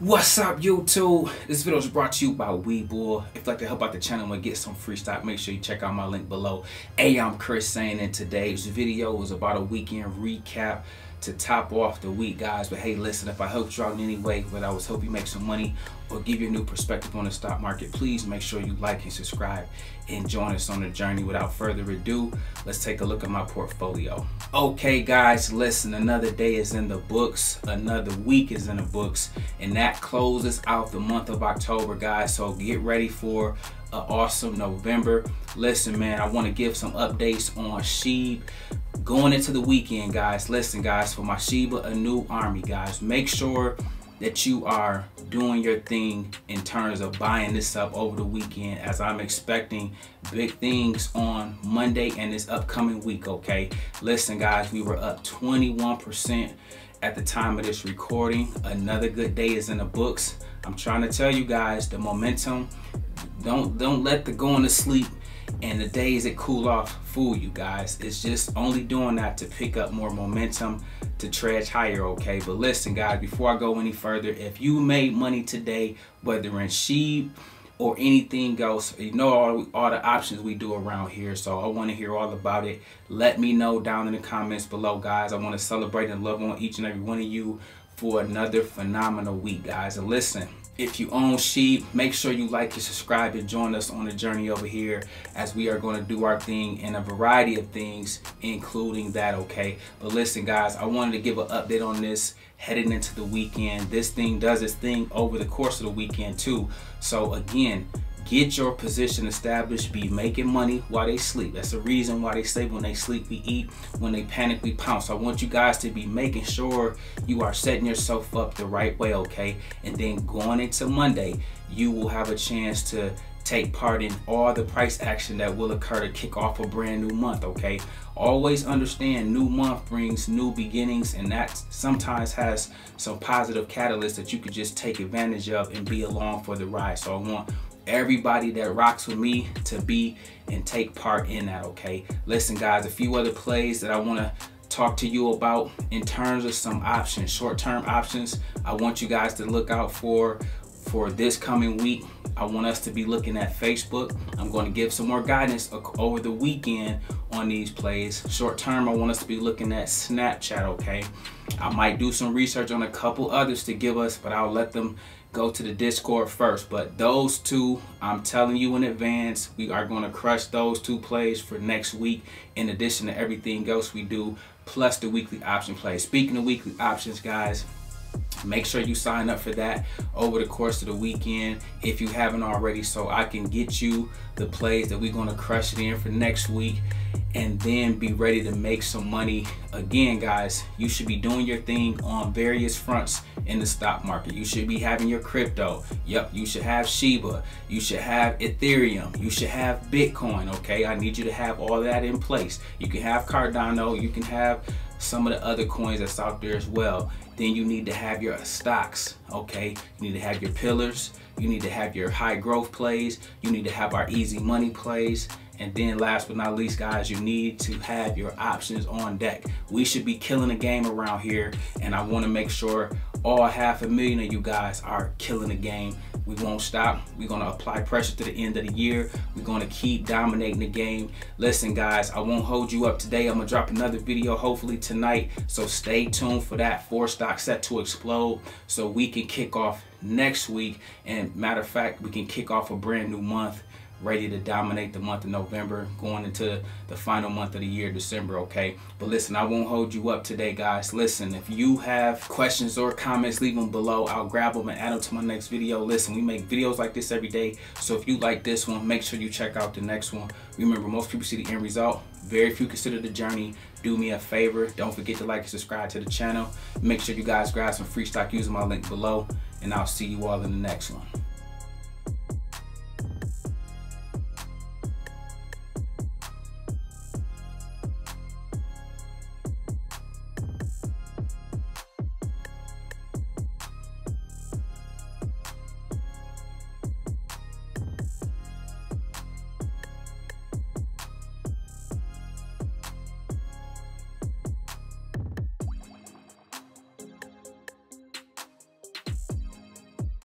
What's up YouTube? This video is brought to you by Webull. If you'd like to help out the channel and get some free stock, make sure you check out my link below. Hey, I'm Chris Sain and today's video is about a weekend recap to top off the week, guys. But hey, listen, if I helped you out in any way, whether I was help you make some money or give you a new perspective on the stock market, please make sure you like and subscribe and join us on the journey. Without further ado, let's take a look at my portfolio. Okay, guys, listen, another day is in the books, another week is in the books, and that closes out the month of October, guys. So get ready for an awesome November. Listen, man, I want to give some updates on SHIB going into the weekend, guys. Listen, guys, for my Shiba Inu army, guys, make sure that you are doing your thing in terms of buying this up over the weekend as I'm expecting big things on Monday and this upcoming week, okay? Listen, guys, we were up 21% at the time of this recording. Another good day is in the books. I'm trying to tell you guys the momentum. Don't don't let the going to sleep and the days that cool off fool you guys. It's just only doing that to pick up more momentum to trudge higher, okay? But listen, guys, before I go any further, if you made money today, whether in SHIB or anything else, you know all, all the options we do around here. So I want to hear all about it. Let me know down in the comments below, guys. I want to celebrate and love on each and every one of you for another phenomenal week, guys. And listen, if you own SHIB, make sure you like and subscribe and join us on the journey over here as we are going to do our thing in a variety of things, including that, okay? But listen, guys, I wanted to give an update on this heading into the weekend. This thing does its thing over the course of the weekend, too. So, again, Get your position established. Be making money while they sleep. That's the reason why they say when they sleep, we eat. When they panic, we pounce. I want you guys to be making sure you are setting yourself up the right way, okay? And then going into Monday, you will have a chance to take part in all the price action that will occur to kick off a brand new month, okay? Always understand new month brings new beginnings and that sometimes has some positive catalysts that you could just take advantage of and be along for the ride. So I want everybody that rocks with me to be and take part in that, okay? Listen, guys, a few other plays that I want to talk to you about in terms of some options, short-term options. I want you guys to look out for for this coming week. I want us to be looking at Facebook. I'm going to give some more guidance over the weekend on these plays. Short term, I want us to be looking at Snapchat, okay? I might do some research on a couple others to give us, but I'll let them go to the Discord first. But those two, I'm telling you in advance, we are going to crush those two plays for next week in addition to everything else we do, plus the weekly option plays. Speaking of weekly options, guys, make sure you sign up for that over the course of the weekend if you haven't already so I can get you the plays that we're going to crush it in for next week and then be ready to make some money. Again, guys, you should be doing your thing on various fronts in the stock market. You should be having your crypto. Yep, you should have Shiba. You should have Ethereum. You should have Bitcoin, okay? I need you to have all that in place. You can have Cardano. You can have some of the other coins that's out there as well. Then you need to have your stocks, okay? You need to have your pillars. You need to have your high growth plays. You need to have our easy money plays. And then last but not least, guys, you need to have your options on deck. We should be killing the game around here. And I want to make sure all half a million of you guys are killing the game. We won't stop. We're going to apply pressure to the end of the year. We're going to keep dominating the game. Listen, guys, I won't hold you up today. I'm to drop another video hopefully tonight. So stay tuned for that four stock set to explode so we can kick off next week. And matter of fact, we can kick off a brand new month ready to dominate the month of November, going into the final month of the year, December, okay? But listen, I won't hold you up today, guys. Listen, if you have questions or comments, leave them below. I'll grab them and add them to my next video. Listen, we make videos like this every day, so if you like this one, make sure you check out the next one. Remember, most people see the end result. Very few consider the journey. Do me a favor. Don't forget to like and subscribe to the channel. Make sure you guys grab some free stock using my link below, and I'll see you all in the next one.